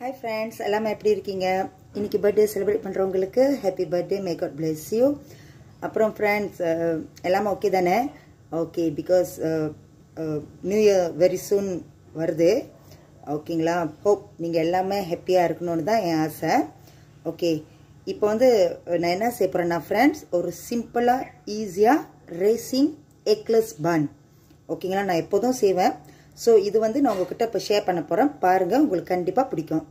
Hi friends எல்லாமே எப்படி இருக்கீங்க? இன்னைக்கு பர்த்டே செலிப்ரேட் பண்ணுறவங்களுக்கு happy birthday may God bless you அப்புறம் ஃப்ரெண்ட்ஸ் எல்லாமே ஓகே தானே? Okay because new year very soon வருது. ஓகேங்களா ஹோப் நீங்கள் எல்லாமே ஹாப்பியாக இருக்கணும்னு தான் என் ஆசை. ஓகே இப்போ வந்து நான் என்ன செய்ய போகிறேன்னா ஃப்ரெண்ட்ஸ் ஒரு சிம்பிளாக ஈஸியாக ரேசிங் எக்லஸ் பன் ஓகேங்களா நான் எப்போதும் செய்வேன். ஸோ இது வந்து நான் உங்ககிட்ட இப்போ ஷேர் பண்ண போகிறேன் பாருங்கள் உங்களுக்கு கண்டிப்பாக பிடிக்கும்.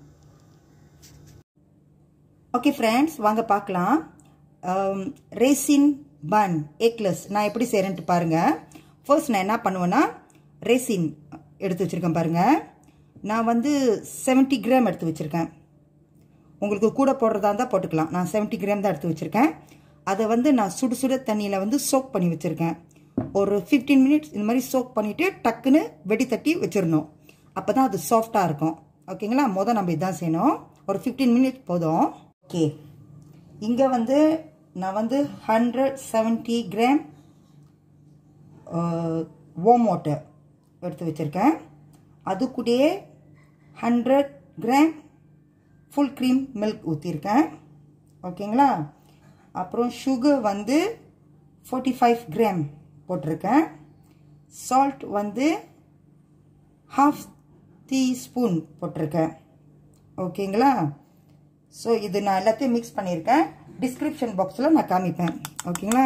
ஓகே ஃப்ரெண்ட்ஸ் வாங்க பார்க்கலாம். ரேசின் பன் ஏக்லஸ் நான் எப்படி செய்கிறேன்ட்டு பாருங்கள் ஃபர்ஸ்ட் நான் என்ன பண்ணுவேன்னா ரேசின் எடுத்து வச்சுருக்கேன் பாருங்கள் நான் வந்து செவன்ட்டி கிராம் எடுத்து வச்சுருக்கேன். உங்களுக்கு கூட போடுறதா இருந்தால் போட்டுக்கலாம். நான் செவன்ட்டி கிராம் தான் எடுத்து வச்சுருக்கேன். அதை வந்து நான் சுடு சுட தண்ணியில் வந்து சோக் பண்ணி வச்சுருக்கேன். ஒரு ஃபிஃப்டீன் மினிட்ஸ் இந்த மாதிரி சோக் பண்ணிவிட்டு டக்குன்னு வெடி தட்டி வச்சிடணும். அப்போ தான் அது சாஃப்டாக இருக்கும். ஓகேங்களா மொதல் நம்ம இதான் செய்யணும். ஒரு ஃபிஃப்டீன் மினிட்ஸ் போதும். ஓகே இங்கே வந்து நான் வந்து ஹண்ட்ரட் செவன்ட்டி கிராம் ஓம் வாட்டர் எடுத்து வச்சுருக்கேன். அது கூடயே hundred gram full cream milk ஊற்றிருக்கேன் ஓகேங்களா அப்புறம் சுகர் வந்து ஃபோர்ட்டி ஃபைவ் கிராம் போட்டிருக்கேன். சால்ட் வந்து ஹாஃப் டீஸ்பூன் போட்டிருக்கேன். ஓகேங்களா ஸோ இது நான் எல்லாத்தையும் மிக்ஸ் பண்ணியிருக்கேன். டிஸ்கிரிப்ஷன் பாக்ஸில் நான் காமிப்பேன். ஓகேங்களா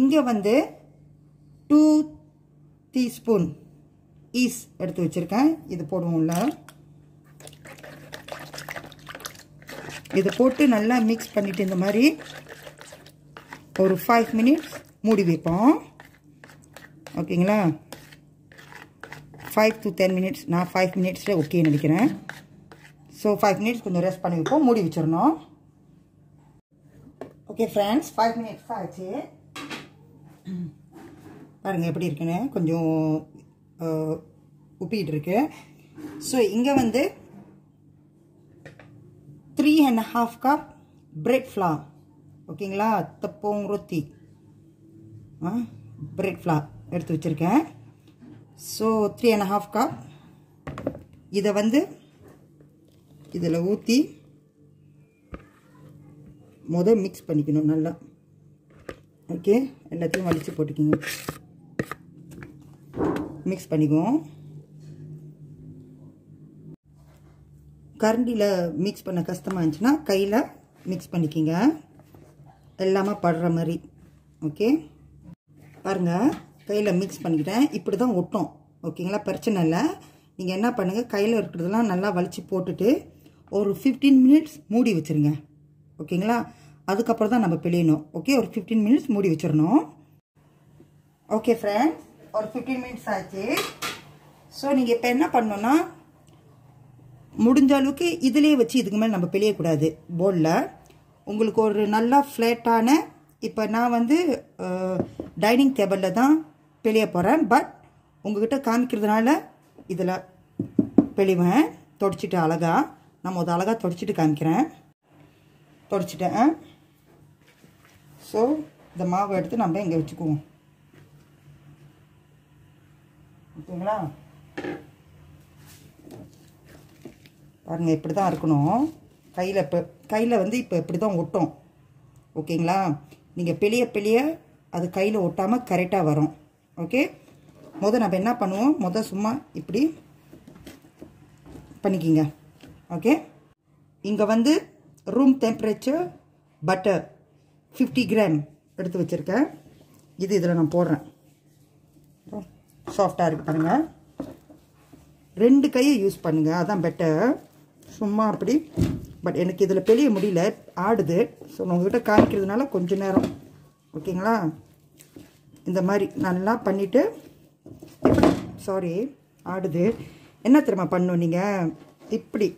இங்கே வந்து டூ டீஸ்பூன் ஈஸ் எடுத்து வச்சுருக்கேன். இது போடுவோம்ல. இதை போட்டு நல்லா மிக்ஸ் பண்ணிவிட்டு இந்த மாதிரி ஒரு ஃபைவ் மினிட்ஸ் மூடி வைப்போம். ஓகேங்களா? ஃபைவ் டு டென் மினிட்ஸ் நான் ஃபைவ் மினிட்ஸில் ஓகே நினைக்கிறேன். ஸோ ஃபைவ் மினிட்ஸ் கொஞ்சம் ரெஸ்ட் பண்ணி வைப்போம் மூடி வச்சிடணும். ஓகே ஃப்ரெண்ட்ஸ் ஃபைவ் மினிட்ஸ் ஆச்சு. பாருங்கள் எப்படி இருக்குன்னு. கொஞ்சம் உப்பிக்கிட்டு இருக்கு ஸோ இங்கே வந்து three and half cup bread flour ஓகேங்களா? தப்போங் ரொத்தி. பிரெட் ஃப்ளா எடுத்து வச்சுருக்கேன். So three and half cup இதை வந்து இதில் ஊற்றி முதல் மிக்ஸ் பண்ணிக்கணும் நல்லா. ஓகே எல்லாத்தையும் வலித்து போட்டுக்கிங்க. மிக்ஸ் பண்ணிக்குவோம். கரண்டியில் மிக்ஸ் பண்ண கஷ்டமாக இருந்துச்சுன்னா கையில் மிக்ஸ் பண்ணிக்கிங்க. எல்லாமே படுற மாதிரி. ஓகே பாருங்கள் கையில் மிக்ஸ் பண்ணிக்கிட்டேன். இப்படி தான் ஒட்டும் ஓகேங்களா பிரச்சனை இல்லை. நீங்கள் என்ன பண்ணுங்கள் கையில் இருக்கிறதெல்லாம் நல்லா வலித்து போட்டுட்டு ஒரு ஃபிஃப்டீன் மினிட்ஸ் மூடி வச்சுருங்க. ஓகேங்களா அதுக்கப்புறம் தான் நம்ம பிழியணும். ஓகே ஒரு ஃபிஃப்டீன் மினிட்ஸ் மூடி வச்சிடணும். ஓகே ஃப்ரெண்ட்ஸ் ஒரு ஃபிஃப்டீன் மினிட்ஸ் ஆச்சு. ஸோ நீங்கள் இப்போ என்ன பண்ணணுன்னா முடிஞ்ச அளவுக்கு இதிலே வச்சு இதுக்கு மேலே நம்ம பிழியக்கூடாது. போலில் உங்களுக்கு ஒரு நல்லா ஃப்ளேட்டான இப்போ நான் வந்து டைனிங் டேபிளில் தான் பெளிய போகிறேன் பட் உங்ககிட்ட காமிக்கிறதுனால இதில் பெளிவேன் தொடச்சிட்டு அழகாக நம்ம அதை அழகாக தொடச்சிட்டு காமிக்கிறேன். தொடச்சிட்டேன். ஸோ இந்த மாவை எடுத்து நம்ம இங்கே வச்சுக்குவோம். ஓகேங்களா? பாருங்கள் இப்படி தான் இருக்கணும். கையில் இப்போ கையில் வந்து இப்போ இப்படி தான் ஒட்டும். ஓகேங்களா? நீங்கள் பெளிய பெளிய அது கையில் ஒட்டாமல் கரெக்டாக வரும். ஓகே மொதல் நம்ம என்ன பண்ணுவோம்? மொதல் சும்மா இப்படி பண்ணிக்கிங்க. ஓகே இங்கே வந்து room temperature butter fifty gram எடுத்து வச்சுருக்கேன். இது இதில் நான் போடுறேன். சாஃப்டாக இருக்குது பாருங்கள் ரெண்டு கையை யூஸ் பண்ணுங்கள் அதான் பெட்டர் சும்மா அப்படி. பட் எனக்கு இதில் பெரிய முடியல. ஆடுது. ஸோ உங்கள்கிட்ட காமிக்கிறதுனால கொஞ்சம் நேரம். ஓகேங்களா இந்த மாதிரி நல்லா பண்ணிவிட்டு சாரி ஆடுது. என்ன திரும்ப பண்ணும் நீங்கள் இப்படி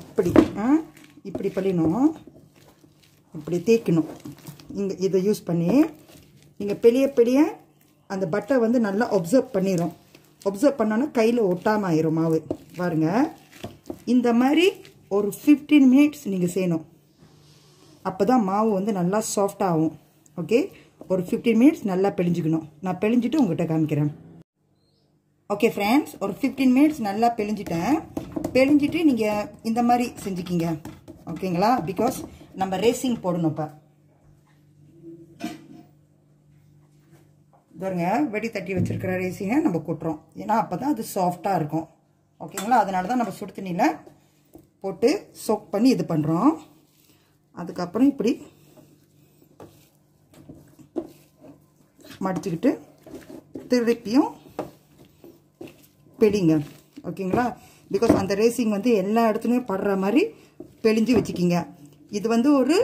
இப்படி ஆ? இப்படி பண்ணிடணும். இப்படி தேய்க்கணும். இங்கே இதை யூஸ் பண்ணி நீங்கள் பெரிய பெரிய அந்த பட்டை வந்து நல்லா ஒப்சர்வ் பண்ணிடும் ஒப்சர்வ் பண்ணோன்னா கையில் ஒட்டாமல் ஆயிரும் மாவு. பாருங்கள் இந்த மாதிரி ஒரு ஃபிஃப்டீன் மினிட்ஸ் நீங்கள் செய்யணும். அப்போ தான் மாவு வந்து நல்லா சாஃப்டாகும் ஓகே ஒரு ஃபிஃப்டீன் மினிட்ஸ் நல்லா பிழிஞ்சிக்கணும் நான் பிழிஞ்சிட்டு உங்கள்கிட்ட காமிக்கிறேன். ஓகே ஃப்ரெண்ட்ஸ் ஒரு ஃபிஃப்டீன் மினிட்ஸ் நல்லா பிழிஞ்சிட்டேன் பிழிஞ்சிட்டு நீங்கள் இந்த மாதிரி செஞ்சுக்கிங்க. ஓகேங்களா பிகாஸ் நம்ம ரேசிங் போடணும் இப்போ. பாருங்க வெடி தட்டி வச்சுருக்கிற ரேசிங்கை நம்ம கொட்டுறோம். ஏன்னா அப்போ தான் அது சாஃப்டாக இருக்கும். ஓகேங்களா அதனால தான் நம்ம சுடு தண்ணியில் போட்டு சோக் பண்ணி இது பண்ணுறோம் அதுக்கப்புறம் இப்படி மடிச்சுக்கிட்டு திருப்பியும் பெடிங்க. ஓகேங்களா? பிகாஸ் அந்த ரேசிங் வந்து எல்லா இடத்துலையும் படுற மாதிரி பெழிஞ்சு வச்சுக்கிங்க. இது வந்து ஒரு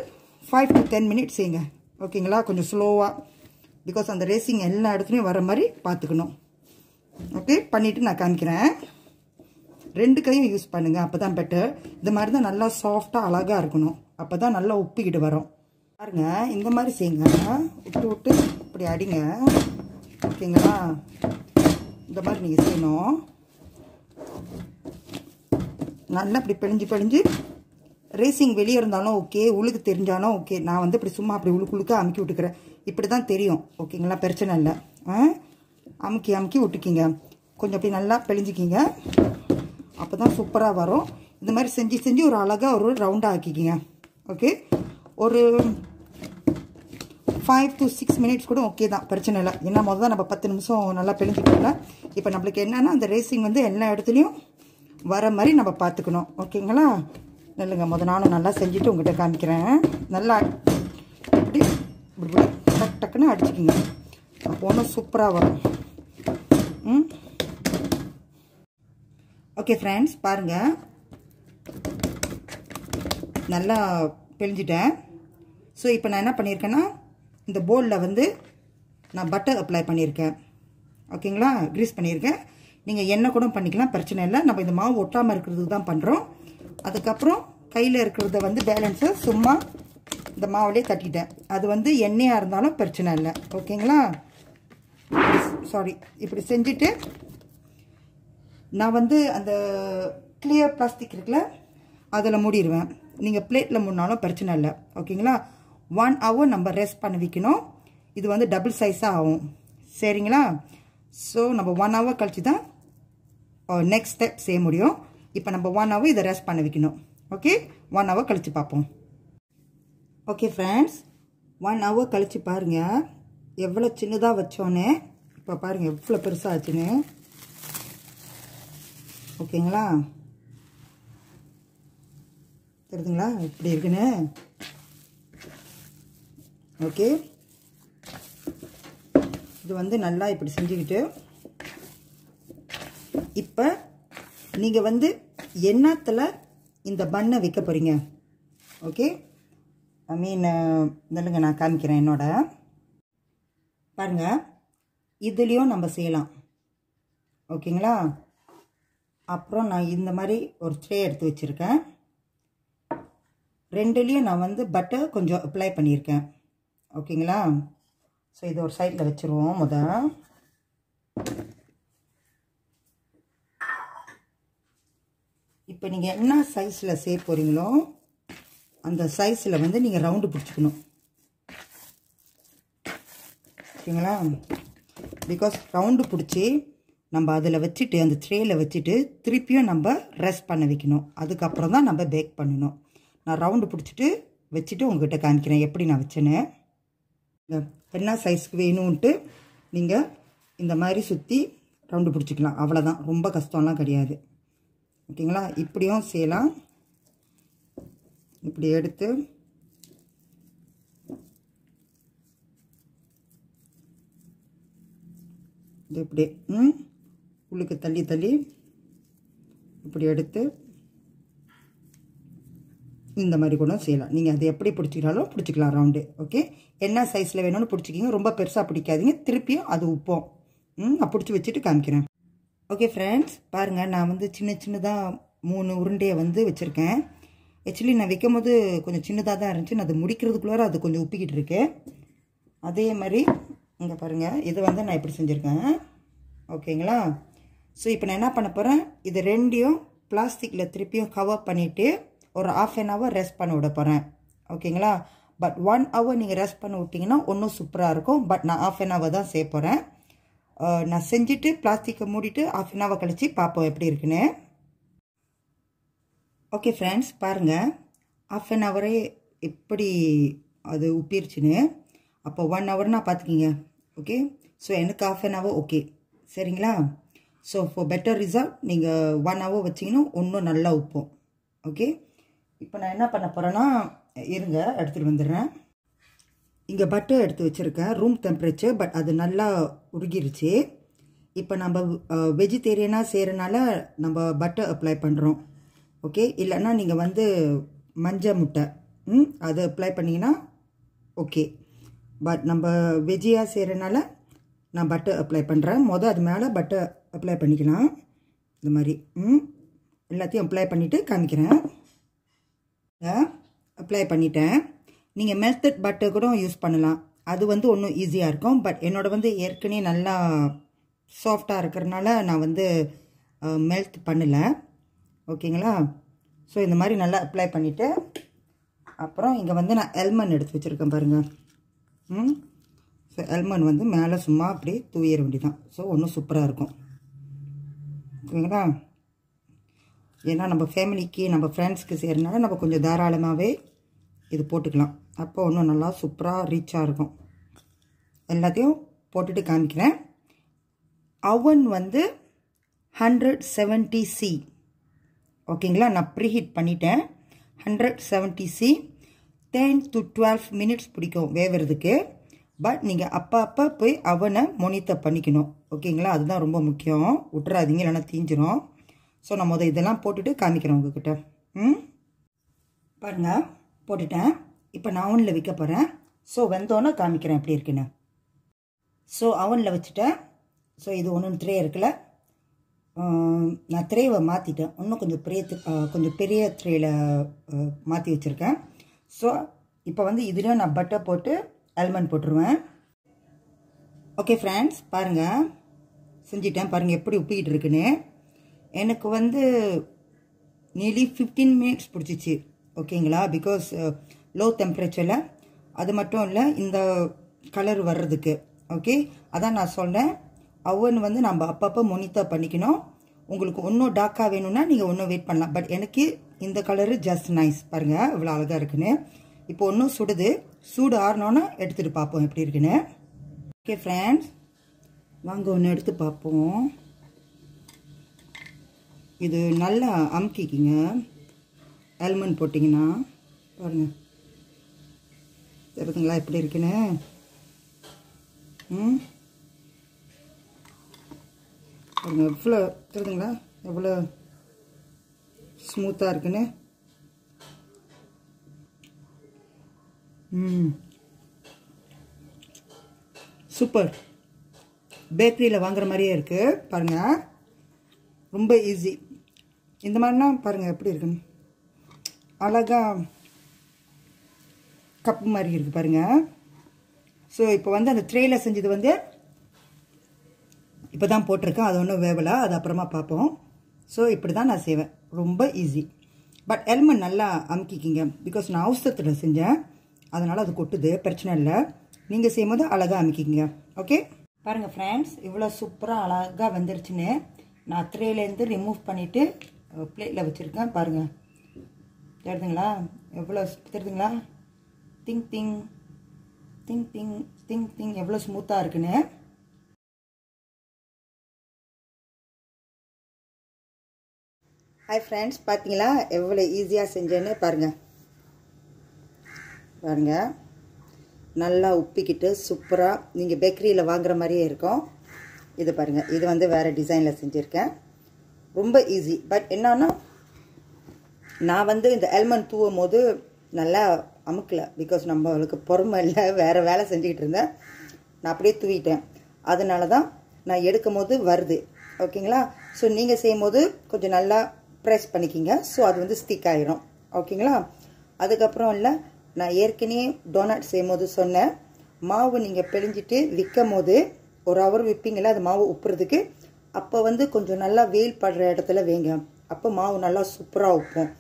ஃபைவ் டு டென் மினிட்ஸ் செய்யுங்க ஓகேங்களா? கொஞ்சம் ஸ்லோவாக பிகாஸ் அந்த ரேசிங் எல்லா இடத்துலையும் வர மாதிரி பார்த்துக்கணும். ஓகே பண்ணிவிட்டு நான் காமிக்கிறேன். ரெண்டு கையும் யூஸ் பண்ணுங்கள் அப்போ தான் பெட்டர் இந்த மாதிரி தான் நல்லா சாஃப்டாக அழகாக இருக்கணும். அப்போ தான் நல்லா உப்பிக்கிட்டு வரும். பாருங்க இந்த மாதிரி செய்யுங்க. விட்டு விட்டு இப்படி அடிங்க. ஓகேங்களா? இந்த மாதிரி நீங்கள் செய்யணும். நல்லா இப்படி பிழிஞ்சு பிழிஞ்சு. ரேசிங் வெளியே இருந்தாலும் ஓகே உழுக்கு தெரிஞ்சாலும் ஓகே நான் வந்து இப்படி சும்மா அப்படி உழுக்கு உழுக்க அமுக்கி விட்டுக்கிறேன். இப்படி தான் தெரியும். ஓகேங்களா? பிரச்சனை இல்லை. ஆ? அமுக்கி அமுக்கி விட்டுக்கிங்க. கொஞ்சம் அப்படி நல்லா பிழிஞ்சிக்கிங்க. அப்போ தான் சூப்பராக வரும். இந்த மாதிரி செஞ்சு செஞ்சு ஒரு அழகாக ஒரு ரவுண்டாக ஆக்கிக்கிங்க. ஓகே ஒரு ஃபைவ் டு சிக்ஸ் மினிட்ஸ் கூட ஓகே தான் பிரச்சனை இல்லை. ஏன்னா முதல்ல நம்ம பத்து நிமிஷம் நல்லா பிழிஞ்சிக்கல இப்போ நம்மளுக்கு என்னென்னா அந்த ரேசிங் வந்து எல்லா இடத்துலையும் வர மாதிரி நம்ம பார்த்துக்கணும். ஓகேங்களா இல்லைங்க முத நானும் நல்லா செஞ்சுட்டு உங்கள்கிட்ட காமிக்கிறேன். நல்லா இப்படி இப்படி டக் டக்குன்னு அடிச்சுக்கிங்க. அப்போ ஒன்றும் சூப்பராக வரும். ம்? ஓகே ஃப்ரெண்ட்ஸ் பாருங்கள் நல்லா பிழிஞ்சிட்டேன் ஸோ இப்போ நான் என்ன பண்ணியிருக்கேன்னா இந்த போலில் வந்து நான் பட்டர் அப்ளை பண்ணியிருக்கேன் ஓகேங்களா க்ரீஸ் பண்ணியிருக்கேன் நீங்கள் எண்ணெய் கூட பண்ணிக்கலாம் பிரச்சனை இல்லை. நம்ம இந்த மாவு ஒட்டாமல் இருக்கிறதுக்கு தான் பண்ணுறோம் அதுக்கப்புறம் கையில் இருக்கிறத வந்து பேலன்ஸை சும்மா இந்த மாவுலேயே தட்டிட்டேன். அது வந்து எண்ணெயாக இருந்தாலும் பிரச்சனை இல்லை. ஓகேங்களா சாரி இப்படி செஞ்சுட்டு நான் வந்து அந்த கிளியர் பிளாஸ்டிக் இருக்குல்ல அதில் மூடிடுவேன் நீங்கள் பிளேட்டில் மூடினாலும் பிரச்சனை இல்லை. ஓகேங்களா ஒன் ஹவர் நம்ம ரெஸ்ட் பண்ண வைக்கணும். இது வந்து டபுள் சைஸாக ஆகும். சரிங்களா? ஸோ நம்ம ஒன் ஹவர் கழிச்சு தான் நெக்ஸ்ட் ஸ்டெப் செய்ய முடியும். இப்போ நம்ம ஒன் ஹவர் இதை ரெஸ்ட் பண்ண வைக்கணும். ஓகே ஒன் ஹவர் கழித்து பார்ப்போம். ஓகே ஃப்ரெண்ட்ஸ் ஒன் ஹவர் கழித்து பாருங்கள் எவ்வளோ சின்னதாக வச்சோன்னே இப்போ பாருங்கள் எவ்வளோ பெருசாக ஆச்சுன்னு. ஓகேங்களா தெரியுதுங்களா? இப்படி இருக்குன்னு. ஓகே. இது வந்து நல்லா இப்படி செஞ்சுக்கிட்டு இப்போ நீங்கள் வந்து எண்ணத்தில் இந்த பண்ணை வைக்க போகிறீங்க ஓகே? ஐ மீன் இல்லைங்க நான் காமிக்கிறேன் என்னோட. பாருங்கள் இதுலேயும் நம்ம செய்யலாம். ஓகேங்களா? அப்புறம் நான் இந்த மாதிரி ஒரு ட்ரே எடுத்து வச்சுருக்கேன். ரெண்டுலேயும் நான் வந்து பட்டர் கொஞ்சம் அப்ளை பண்ணியிருக்கேன். ஓகேங்களா? ஸோ இது ஒரு சைடில் வச்சுருவோம் முத. இப்போ நீங்கள் என்ன சைஸில் செய்ய போகிறீங்களோ அந்த சைஸில் வந்து நீங்கள் ரவுண்டு பிடிச்சிக்கணும். ஓகேங்களா? பிகாஸ் ரவுண்டு பிடிச்சி நம்ம அதில் வச்சுட்டு அந்த ட்ரேயில் வச்சுட்டு திருப்பியும் நம்ம ரெஸ்ட் பண்ண வைக்கணும். அதுக்கப்புறம் தான் நம்ம பேக் பண்ணணும். நான் ரவுண்டு பிடிச்சிட்டு வச்சுட்டு உங்ககிட்ட காமிக்கிறேன். எப்படி நான் வச்சேன்னு. என்ன சைஸ்க்கு வேணும்ன்ட்டு நீங்கள் இந்த மாதிரி சுற்றி ரவுண்டு பிடிச்சிக்கலாம். அவ்வளோதான் ரொம்ப கஷ்டம்லாம் கிடையாது. ஓகேங்களா? இப்படியும் செய்யலாம். இப்படி எடுத்து இது இப்படி உள்ளுக்கு தள்ளி தள்ளி இப்படி எடுத்து இந்த மாதிரி கூட செய்யலாம். நீங்கள் அதை எப்படி பிடிச்சிக்கிறாலும் பிடிச்சிக்கலாம் ரவுண்டு ஓகே என்ன சைஸில் வேணும்னு பிடிச்சிக்கிங்க. ரொம்ப பெருசாக பிடிக்காதீங்க. திருப்பியும் அது உப்போம். ம் நான் பிடிச்சி வச்சுட்டு காமிக்கிறேன். ஓகே ஃப்ரெண்ட்ஸ் பாருங்கள் நான் வந்து சின்ன சின்னதாக மூணு உருண்டையை வந்து வச்சுருக்கேன். ஆக்சுவலி நான் வைக்கும் போது கொஞ்சம் சின்னதாக தான் இருந்துச்சு. நான் அது முடிக்கிறதுக்குள்ளார அது கொஞ்சம் உப்பிக்கிட்டு இருக்கேன் அதே மாதிரி இங்கே பாருங்கள் இது வந்து நான் இப்படி செஞ்சுருக்கேன். ஓகேங்களா ஸோ இப்போ நான் என்ன பண்ண போகிறேன் இது ரெண்டையும் பிளாஸ்டிக்கில் திருப்பியும் கவர் பண்ணிவிட்டு ஒரு ஆஃப் அன் ஹவர் ரெஸ்ட் பண்ண விட போகிறேன் ஓகேங்களா பட் ஒன் ஹவர் நீங்கள் ரெஸ்ட் பண்ண விட்டிங்கன்னா ஒன்றும் சூப்பராக இருக்கும். பட் நான் ஆஃப் அன் ஹவர் தான் செய்ய போகிறேன் நான் செஞ்சுட்டு பிளாஸ்டிக்கை மூடிட்டு ஆஃப் அன் ஹவர் கழித்து பார்ப்போம் எப்படி இருக்குன்னு. ஓகே ஃப்ரெண்ட்ஸ் பாருங்கள் ஆஃப் அன் ஹவரே எப்படி அது உப்பிருச்சுன்னு. அப்போ ஒன் ஹவர்னா பார்த்துக்கிங்க ஓகே ஸோ எனக்கு ஆஃப் அன் ஹவர் ஓகே சரிங்களா? ஸோ ஃபார் பெட்டர் ரிசல்ட் நீங்கள் ஒன் ஹவர் வச்சிங்கன்னா ஒன்றும் நல்லா உப்போம். ஓகே இப்போ நான் என்ன பண்ண போகிறேன்னா இருங்க எடுத்துகிட்டு வந்துடுறேன். இங்கே பட்டர் எடுத்து வச்சுருக்கேன் ரூம் டெம்பரேச்சர் பட் அது நல்லா உருகிருச்சு. இப்போ நம்ம வெஜிடேரியனாக செய்கிறனால நம்ம பட்டர் அப்ளை பண்ணுறோம் ஓகே இல்லைன்னா நீங்கள் வந்து மஞ்சள் முட்டை ம் அதை அப்ளை பண்ணிங்கன்னா ஓகே பட் நம்ம வெஜ்ஜியாக செய்கிறனால நான் பட்டர் அப்ளை பண்ணுறேன் மொதல் அது மேலே பட்டர் அப்ளை பண்ணிக்கலாம். இந்த மாதிரி ம் எல்லாத்தையும் அப்ளை பண்ணிவிட்டு காமிக்கிறேன். அப்ளை பண்ணிட்டேன். நீங்கள் மெல்டட் பட்டர் கூட யூஸ் பண்ணலாம். அது வந்து ஒன்றும் ஈஸியாக இருக்கும். பட் என்னோட வந்து ஏற்கனவே நல்லா சாஃப்டாக இருக்கிறனால நான் வந்து மெல்ட் பண்ணலை. ஓகேங்களா? ஸோ இந்த மாதிரி நல்லா அப்ளை பண்ணிவிட்டு அப்புறம் இங்கே வந்து நான் எல்மன் எடுத்து வச்சுருக்கேன் பாருங்கள் ம்? ஸோ எல்மன் வந்து மேலே சும்மா அப்படியே தூயிட வேண்டியதான் ஸோ ஒன்றும் சூப்பராக இருக்கும். ஓகேங்களா? ஏன்னா நம்ம ஃபேமிலிக்கு நம்ம ஃப்ரெண்ட்ஸ்க்கு செய்கிறனால நம்ம கொஞ்சம் தாராளமாகவே இது போட்டுக்கலாம். அப்போ இன்னும் நல்லா சூப்பராக ரீச்சாக இருக்கும். எல்லாத்தையும் போட்டுட்டு காமிக்கிறேன். அவன் வந்து ஹண்ட்ரட் செவன்ட்டி சி ஓகேங்களா? நான் ப்ரீஹீட் பண்ணிட்டேன். Hundred seventy C ten to twelve minutes பிடிக்கும் வேகிறதுக்கு பட் நீங்கள் அப்போ அப்போ போய் அவனை மொனித்த பண்ணிக்கணும். ஓகேங்களா? அதுதான் ரொம்ப முக்கியம். விட்டுறாதீங்க இல்லைன்னா தீஞ்சிரும். ஸோ நான் முதல் இதெல்லாம் போட்டுட்டு காமிக்கிறேன் உங்ககிட்ட. ம்? பாருங்கள் போட்டுட்டேன். இப்போ நான் அவனில் விற்க போகிறேன் ஸோ வெந்தோன்னே காமிக்கிறேன் எப்படி இருக்குன்னு. ஸோ அவனில் வச்சுட்டேன். ஸோ இது ஒன்று ட்ரே இருக்குல்ல நான் த்ரேவை மாற்றிட்டேன் இன்னும் கொஞ்சம் பெரிய கொஞ்சம் பெரிய த்ரேயில் மாற்றி வச்சுருக்கேன். ஸோ இப்போ வந்து இதில் நான் பட்டர் போட்டு ஆல்மண்ட் போட்டுருவேன். ஓகே ஃப்ரெண்ட்ஸ் பாருங்கள் செஞ்சிட்டேன். பாருங்கள் எப்படி உப்பிக்கிட்டு இருக்குன்னு. எனக்கு வந்து நியர்லி ஃபிஃப்டீன் மினிட்ஸ் பிடிச்சிச்சு ஓகேங்களா பிகாஸ் லோ டெம்பரேச்சரில் அது மட்டும் இல்லை இந்த கலர் வர்றதுக்கு ஓகே அதான் நான் சொன்னேன் அவன் வந்து நம்ம அப்பப்போ மொனிட்டர் பண்ணிக்கணும். உங்களுக்கு இன்னும் டார்க்காக வேணும்னா நீங்கள் இன்னும் வெயிட் பண்ணலாம். பட் எனக்கு இந்த கலரு ஜஸ்ட் நைஸ் பாருங்கள் இவ்வளோ அழகாக இருக்குன்னு. இப்போ ஒன்றும் சுடுது. சூடு ஆறினோன்னா எடுத்துகிட்டு பார்ப்போம் எப்படி இருக்குன்னு. ஓகே ஃப்ரெண்ட்ஸ் வாங்க ஒன்று எடுத்து பார்ப்போம். இது நல்லா அமுக்கிக்கிங்க. ஆல்மண்ட் போட்டிங்கன்னா பாருங்கள் தெரியுதுங்களா எப்படி இருக்குன்னு? ம்? பாருங்க எவ்வளோ தெரியுதுங்களா? எவ்வளோ ஸ்மூத்தாக இருக்குன்னு? ம். சூப்பர். பேக்கரியில் வாங்குற மாதிரியே இருக்குது பாருங்கள் ரொம்ப ஈஸி இந்த மாதிரினா பாருங்கள் எப்படி இருக்குன்னு. அழகாக கப்பு மாதிரி இருக்குது பாருங்கள் ஸோ இப்போ வந்து அந்த ட்ரேயில் செஞ்சது வந்து இப்போ தான் போட்டிருக்கேன். அது ஒன்றும் வேவலை. அது அப்புறமா பார்ப்போம். ஸோ இப்படி தான் நான் செய்வேன். ரொம்ப ஈஸி பட் எல்மன் நல்லா அமுக்கிக்கிங்க. பிகாஸ் நான் அவசரத்தில் செஞ்சேன். அதனால் அது கொட்டுது. பிரச்சனை இல்லை. நீங்கள் செய்யும்போது அழகாக அமுக்கிக்கிங்க. ஓகே பாருங்கள் ஃப்ரெண்ட்ஸ் இவ்வளோ சூப்பராக அழகாக வந்துருச்சுன்னு நான் த்ரேலேருந்து ரிமூவ் பண்ணிவிட்டு பிளேட்டில் வச்சுருக்கேன் பாருங்கள் தெரிதுங்களா? எவ்வளோ தெரியுதுங்களா thing thing thing thing thing thing எவ்வளோ ஸ்மூத்தாக இருக்குன்னு. ஹாய் ஃப்ரெண்ட்ஸ் பார்த்தீங்களா எவ்வளோ ஈஸியாக செஞ்சேன்னு பாருங்கள் பாருங்கள் நல்லா உப்பிக்கிட்டு சூப்பராக நீங்கள் பேக்கரியில் வாங்குற மாதிரியே இருக்கும். இது பாருங்கள் இது வந்து வேறு டிசைனில் செஞ்சுருக்கேன். ரொம்ப ஈஸி பட் என்னன்னா நான் வந்து இந்த எல்மண்ட் தூவும் போது நல்லா அமுக்கல. பிகாஸ் நம்மளுக்கு பொறுமை இல்லை. வேறு வேலை செஞ்சுக்கிட்டு இருந்தேன். நான் அப்படியே தூவிட்டேன். அதனால தான் நான் எடுக்கும் போது வருது. ஓகேங்களா? ஸோ நீங்கள் செய்யும் போது கொஞ்சம் நல்லா ப்ரெஸ் பண்ணிக்கிங்க. ஸோ அது வந்து ஸ்டிக் ஆகிரும் ஓகேங்களா? அதுக்கப்புறம் இல்லை நான் ஏற்கனவே டோனட் செய்யும் போது சொன்னேன். மாவு நீங்கள் பிழிஞ்சிட்டு விற்கும் போது ஒரு ஹவர் விற்பீங்களா அது மாவு உப்புறதுக்கு அப்போ வந்து கொஞ்சம் நல்லா வெயில் படுற இடத்துல வைங்க. அப்போ மாவு நல்லா சூப்பராக வைப்போம்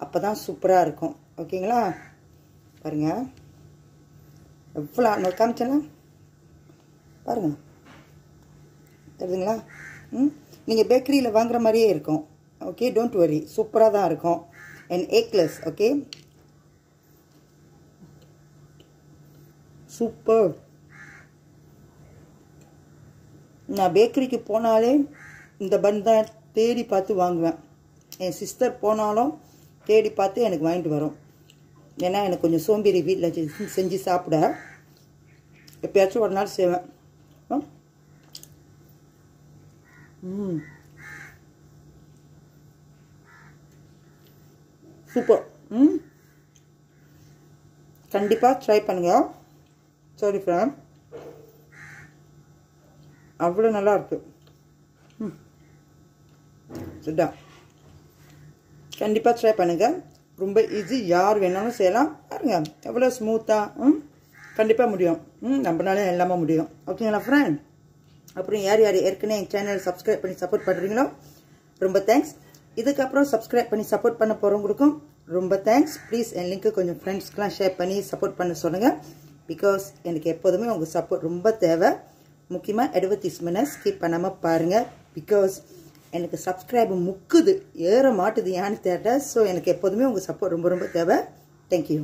அப்போ தான் சூப்பராக இருக்கும். ஓகேங்களா? பாருங்க. எவ்வளோ நான் காமிச்சேன்னா பாருங்கள் தெரியுதுங்களா? ம்? நீங்கள் பேக்கரியில் வாங்குற மாதிரியே இருக்கும். Okay don't worry. சூப்பராக தான் இருக்கும். And eggless okay? சூப்பர். நான் பேக்கரிக்கு போனாலே இந்த பன் தான் தேடி பார்த்து வாங்குவேன். என் சிஸ்டர் போனாலும் தேடி பார்த்து எனக்கு வாங்கிட்டு வரும். ஏன்னா எனக்கு கொஞ்சம் சோம்பேறி வீட்டில் செஞ்சு சாப்பிட எப்பயாச்சும் ஒரு நாள் செய்வேன். ம். சூப்பர் ம். கண்டிப்பாக ட்ரை பண்ணுங்கள் சாரி ஃப்ரெண்ட் அவ்வளோ நல்லா இருக்கு. ம். சுட்டா கண்டிப்பாக ட்ரை பண்ணுங்கள் ரொம்ப ஈஸி யார் வேணாலும் செய்யலாம். பாருங்க எவ்வளோ ஸ்மூத்தாக ம் கண்டிப்பாக முடியும். ம் நம்மளாலே எல்லாமே முடியும். ஓகேங்களா ஃப்ரெண்ட் அப்புறம் யார் யார் ஏற்கனவே என் சேனல் சப்ஸ்கிரைப் பண்ணி சப்போர்ட் பண்ணுறீங்களோ ரொம்ப தேங்க்ஸ் இதுக்கப்புறம் சப்ஸ்கிரைப் பண்ணி சப்போர்ட் பண்ண போகிறவங்களுக்கும் ரொம்ப தேங்க்ஸ் ப்ளீஸ் என் லிங்க்கு கொஞ்சம் ஃப்ரெண்ட்ஸ்க்கெலாம் ஷேர் பண்ணி சப்போர்ட் பண்ண சொல்லுங்கள் பிகாஸ் எனக்கு எப்போதுமே உங்கள் சப்போர்ட் ரொம்ப தேவை. முக்கியமாக அட்வர்டைஸ்மெண்ட்டை ஸ்கிப் பண்ணாமல் பாருங்கள் பிகாஸ் எனக்கு சப்ஸ்கிரைப் முக்குது. ஏற மாட்டுது ஏன்னு தேட்டை ஸோ எனக்கு எப்போதுமே உங்கள் சப்போர்ட் ரொம்ப ரொம்ப தேவை. தேங்க்யூ